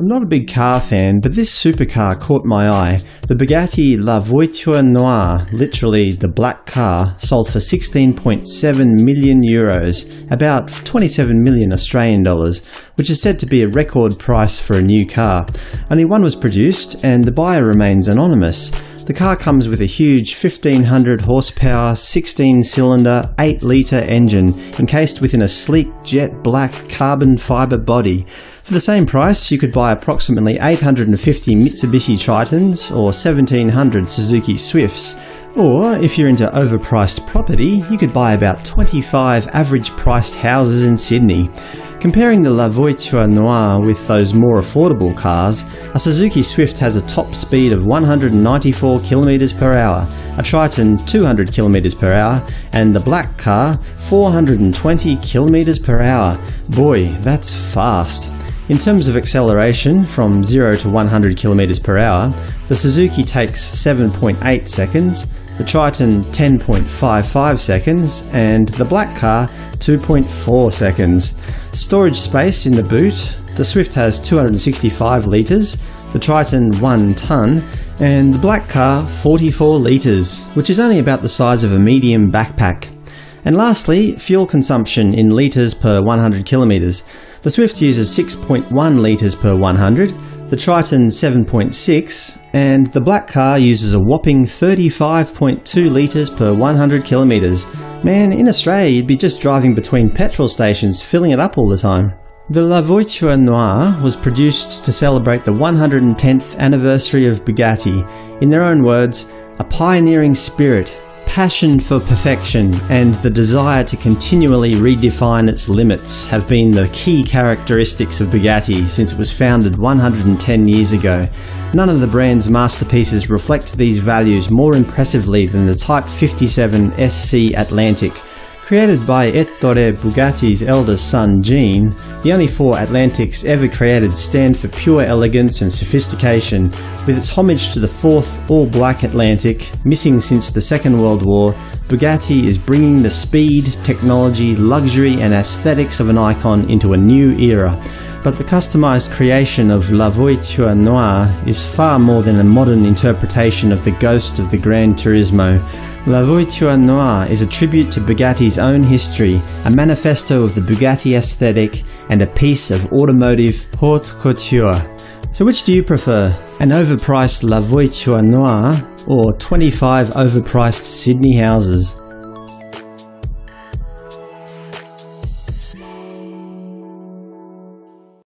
I'm not a big car fan, but this supercar caught my eye. The Bugatti La Voiture Noire, literally the black car, sold for 16.7 million euros, about 27 million Australian dollars, which is said to be a record price for a new car. Only one was produced, and the buyer remains anonymous. The car comes with a huge 1500 horsepower, 16 cylinder, 8 litre engine encased within a sleek jet black carbon fibre body. For the same price, you could buy approximately 850 Mitsubishi Tritons or 1700 Suzuki Swifts. Or, if you're into overpriced property, you could buy about 25 average priced houses in Sydney. Comparing the La Voiture Noire with those more affordable cars, a Suzuki Swift has a top speed of 194 km per hour, a Triton 200 km per hour, and the black car 420 km per hour. Boy, that's fast. In terms of acceleration, from 0 to 100 km per hour, the Suzuki takes 7.8 seconds, the Triton 10.55 seconds, and the black car 2.4 seconds. Storage space in the boot, the Swift has 265 litres, the Triton 1 tonne, and the black car 44 litres, which is only about the size of a medium backpack. And lastly, fuel consumption in litres per 100 kilometres. The Swift uses 6.1 litres per 100, the Triton 7.6, and the black car uses a whopping 35.2 litres per 100 kilometres. Man, in Australia you'd be just driving between petrol stations filling it up all the time. The La Voiture Noire was produced to celebrate the 110th anniversary of Bugatti. In their own words, a pioneering spirit, passion for perfection, and the desire to continually redefine its limits have been the key characteristics of Bugatti since it was founded 110 years ago. None of the brand's masterpieces reflect these values more impressively than the Type 57 SC Atlantic, Created by Ettore Bugatti's eldest son Jean, the only four Atlantics ever created stand for pure elegance and sophistication, with its homage to the fourth all-black Atlantic, missing since the Second World War, Bugatti is bringing the speed, technology, luxury and aesthetics of an icon into a new era. But the customized creation of La Voiture Noire is far more than a modern interpretation of the ghost of the Gran Turismo. La Voiture Noire is a tribute to Bugatti's own history, a manifesto of the Bugatti aesthetic, and a piece of automotive haute couture. So which do you prefer? An overpriced La Voiture Noire or 25 overpriced Sydney houses?